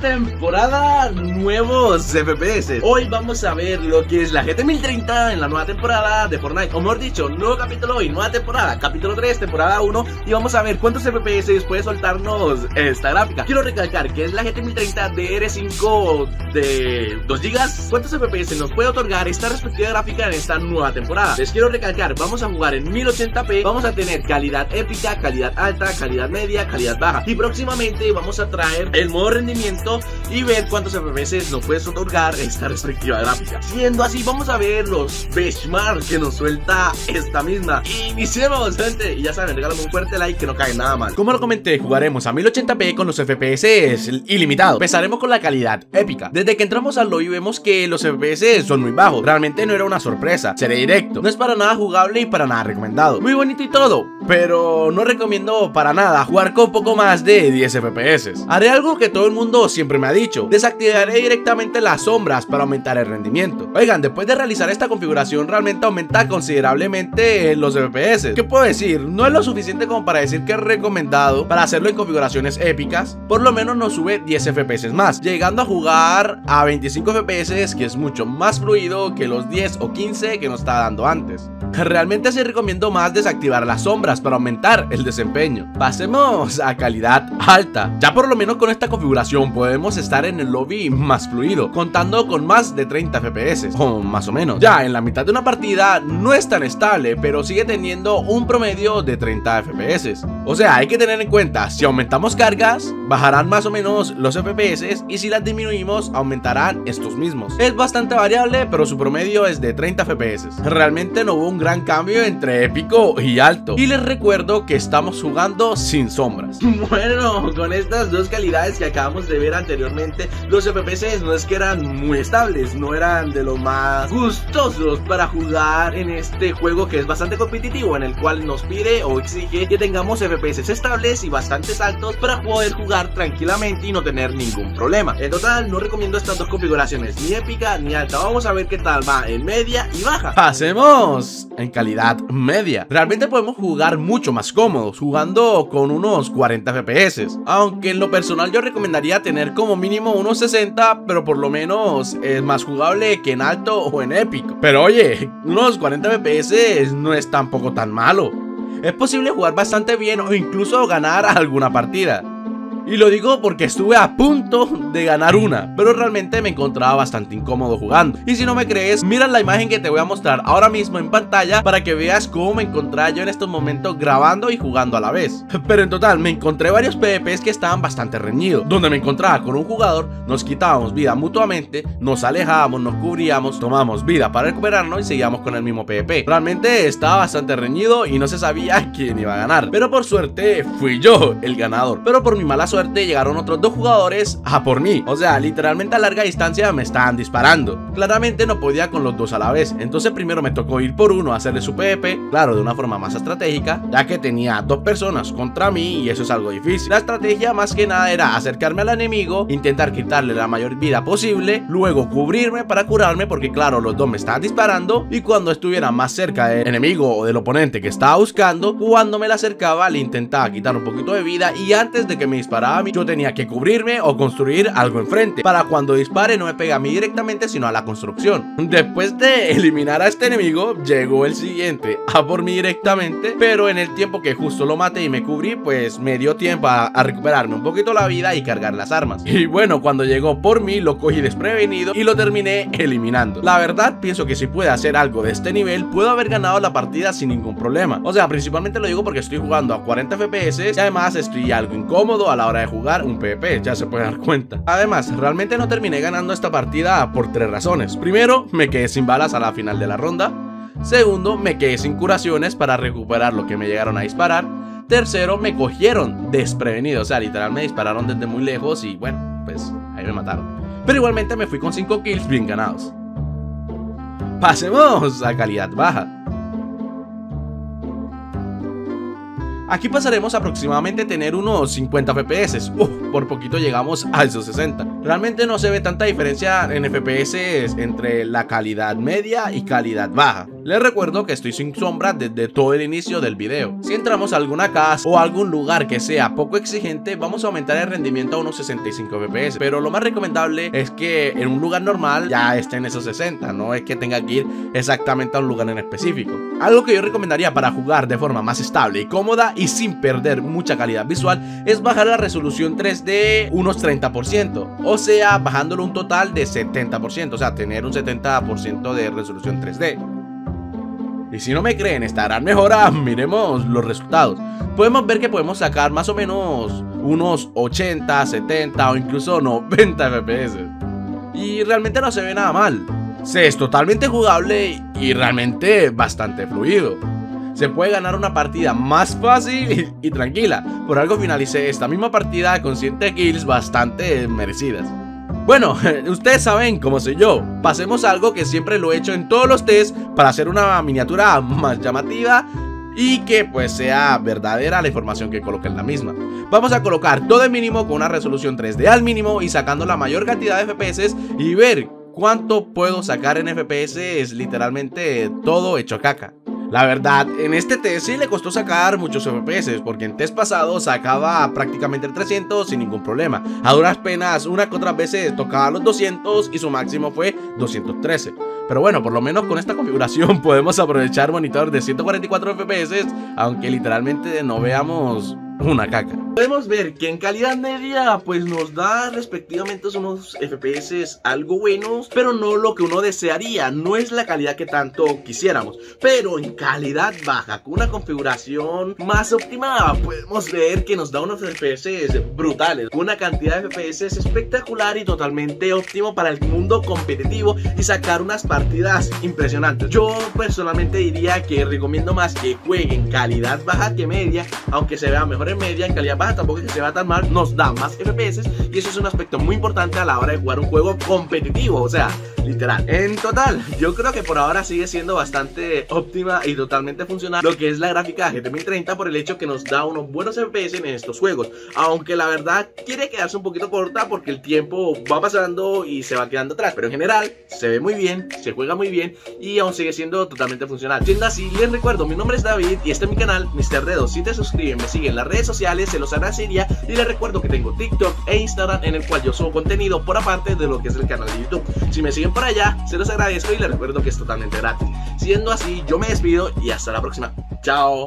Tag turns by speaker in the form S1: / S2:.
S1: Temporada, nuevos FPS. Hoy vamos a ver lo que es la GT 1030 en la nueva temporada de Fortnite. O mejor dicho, nuevo capítulo y nueva temporada. Capítulo 3, temporada 1. Y vamos a ver cuántos FPS puede soltarnos esta gráfica. Quiero recalcar que es la GT 1030 DR5 de 2 GB. ¿Cuántos FPS nos puede otorgar esta respectiva gráfica en esta nueva temporada? Les quiero recalcar, vamos a jugar en 1080p. Vamos a tener calidad épica, calidad alta, calidad media, calidad baja. Y próximamente vamos a traer el modo rendimiento y ver cuántos FPS nos puede otorgar esta respectiva gráfica. Siendo así, vamos a ver los benchmarks que nos suelta esta misma. Iniciemos, gente. Y ya saben, regálame un fuerte like que no cae nada mal. Como lo comenté, jugaremos a 1080p con los FPS ilimitados. Empezaremos con la calidad épica. Desde que entramos al lobby vemos que los FPS son muy bajos. Realmente no era una sorpresa. Seré directo. No es para nada jugable y para nada recomendado. Muy bonito y todo, pero no recomiendo para nada jugar con poco más de 10 FPS. Haré algo que todo el mundo siempre me ha dicho. Desactivaré directamente las sombras para aumentar el rendimiento. Oigan, después de realizar esta configuración realmente aumenta considerablemente los FPS. ¿Qué puedo decir? No es lo suficiente como para decir que es recomendado para hacerlo en configuraciones épicas. Por lo menos nos sube 10 FPS más, llegando a jugar a 25 FPS que es mucho más fluido que los 10 o 15 que nos está dando antes. Realmente sí recomiendo más desactivar las sombras para aumentar el desempeño. Pasemos a calidad alta. Ya por lo menos con esta configuración podemos estar en el lobby más fluido, contando con más de 30 FPS, o más o menos. Ya en la mitad de una partida no es tan estable, pero sigue teniendo un promedio de 30 FPS. O sea, hay que tener en cuenta, si aumentamos cargas, bajarán más o menos los FPS y si las disminuimos, aumentarán estos mismos. Es bastante variable, pero su promedio es de 30 FPS. Realmente no hubo un gran cambio entre épico y alto. Y les recuerdo que estamos jugando sin sombras. Bueno, con estas dos calidades que acabamos de ver anteriormente, los FPS no es que eran muy estables, no eran de los más gustosos para jugar en este juego que es bastante competitivo, en el cual nos pide o exige que tengamos FPS estables y bastante altos para poder jugar tranquilamente y no tener ningún problema. En total, no recomiendo estas dos configuraciones, ni épica ni alta. Vamos a ver qué tal va en media y baja. Pasemos en calidad media. Realmente podemos jugar mucho más cómodos, jugando con unos 40 FPS. Aunque en lo personal yo recomendaría tener como mínimo unos 60, pero por lo menos es más jugable que en alto o en épico. Pero oye, unos 40 FPS no es tampoco tan malo. Es posible jugar bastante bien o incluso ganar alguna partida. Y lo digo porque estuve a punto de ganar una, pero realmente me encontraba bastante incómodo jugando. Y si no me crees, mira la imagen que te voy a mostrar ahora mismo en pantalla para que veas cómo me encontraba yo en estos momentos grabando y jugando a la vez. Pero en total, me encontré varios PvPs que estaban bastante reñidos, donde me encontraba con un jugador, nos quitábamos vida mutuamente, nos alejábamos, nos cubríamos, tomamos vida para recuperarnos y seguíamos con el mismo PvP. Realmente estaba bastante reñido y no se sabía quién iba a ganar. Pero por suerte fui yo el ganador. Pero por mi mala suerte llegaron otros dos jugadores a por mí. O sea, literalmente a larga distancia me estaban disparando. Claramente no podía con los dos a la vez. Entonces primero me tocó ir por uno a hacerle su PvP, claro, de una forma más estratégica, ya que tenía dos personas contra mí y eso es algo difícil. La estrategia más que nada era acercarme al enemigo, intentar quitarle la mayor vida posible, luego cubrirme para curarme porque claro, los dos me estaban disparando y cuando estuviera más cerca del enemigo o del oponente que estaba buscando, cuando me la acercaba le intentaba quitar un poquito de vida y antes de que me disparara a mí, yo tenía que cubrirme o construir algo enfrente, para cuando dispare no me pega a mí directamente, sino a la construcción. Después de eliminar a este enemigo, llegó el siguiente a por mí directamente, pero en el tiempo que justo lo maté y me cubrí, pues me dio tiempo a, a recuperarme un poquito la vida y cargar las armas. Y bueno, cuando llegó por mí, lo cogí desprevenido y lo terminé eliminando. La verdad, pienso que si puede hacer algo de este nivel, puedo haber ganado la partida sin ningún problema. O sea, principalmente lo digo porque estoy jugando a 40 FPS y además estoy algo incómodo a la hora de jugar un PvP, ya se puede dar cuenta. Además, realmente no terminé ganando esta partida por tres razones. Primero, me quedé sin balas a la final de la ronda. Segundo, me quedé sin curaciones para recuperar lo que me llegaron a disparar. Tercero, me cogieron desprevenido, o sea, literal me dispararon desde muy lejos y bueno, pues ahí me mataron. Pero igualmente me fui con 5 kills bien ganados. Pasemos a calidad baja. Aquí pasaremos aproximadamente a tener unos 50 FPS, Uf, por poquito llegamos a esos 60. Realmente no se ve tanta diferencia en FPS entre la calidad media y calidad baja. Les recuerdo que estoy sin sombra desde todo el inicio del video. Si entramos a alguna casa o algún lugar que sea poco exigente, vamos a aumentar el rendimiento a unos 65 FPS. Pero lo más recomendable es que en un lugar normal ya esté en esos 60, no es que tenga que ir exactamente a un lugar en específico. Algo que yo recomendaría para jugar de forma más estable y cómoda y sin perder mucha calidad visual es bajar la resolución 3D unos 30%, o sea, bajándolo un total de 70%, o sea, tener un 70% de resolución 3D. Y si no me creen, estarán mejora, miremos los resultados. Podemos ver que podemos sacar más o menos unos 80, 70 o incluso 90 FPS. Y realmente no se ve nada mal. Se es totalmente jugable y realmente bastante fluido se puede ganar una partida más fácil y, tranquila. Por algo finalicé esta misma partida con 7 kills bastante merecidas. Bueno, ustedes saben cómo soy yo. Pasemos algo que siempre lo he hecho en todos los tests para hacer una miniatura más llamativa y que pues sea verdadera la información que coloque en la misma. Vamos a colocar todo el mínimo con una resolución 3D al mínimo y sacando la mayor cantidad de FPS y ver cuánto puedo sacar en FPS es literalmente todo hecho caca. La verdad, en este test sí le costó sacar muchos FPS, porque en test pasado sacaba prácticamente el 300 sin ningún problema. A duras penas, una que otras veces tocaba los 200 y su máximo fue 213. Pero bueno, por lo menos con esta configuración podemos aprovechar monitor de 144 FPS, aunque literalmente no veamos una caca. Podemos ver que en calidad media pues nos da respectivamente unos FPS algo buenos, pero no lo que uno desearía, no es la calidad que tanto quisiéramos. Pero en calidad baja, con una configuración más optimada, podemos ver que nos da unos FPS brutales, una cantidad de FPS espectacular y totalmente óptimo para el mundo competitivo y sacar unas partidas impresionantes. Yo personalmente diría que recomiendo más que jueguen calidad baja que media, aunque se vea mejor media, en calidad baja tampoco se vea tan mal, nos da más FPS y eso es un aspecto muy importante a la hora de jugar un juego competitivo, o sea, literal. En total, yo creo que por ahora sigue siendo bastante óptima y totalmente funcional lo que es la gráfica de GT 1030 por el hecho que nos da unos buenos FPS en estos juegos, aunque la verdad quiere quedarse un poquito corta porque el tiempo va pasando y se va quedando atrás, pero en general se ve muy bien, se juega muy bien y aún sigue siendo totalmente funcional. Siendo así, les recuerdo, mi nombre es David y este es mi canal, Mr. Dedo. Si te suscriben, me siguen en las redes sociales, se los agradecería y les recuerdo que tengo TikTok e Instagram en el cual yo subo contenido por aparte de lo que es el canal de YouTube. Si me siguen por allá, se los agradezco y les recuerdo que es totalmente gratis. Siendo así, yo me despido y hasta la próxima. Chao.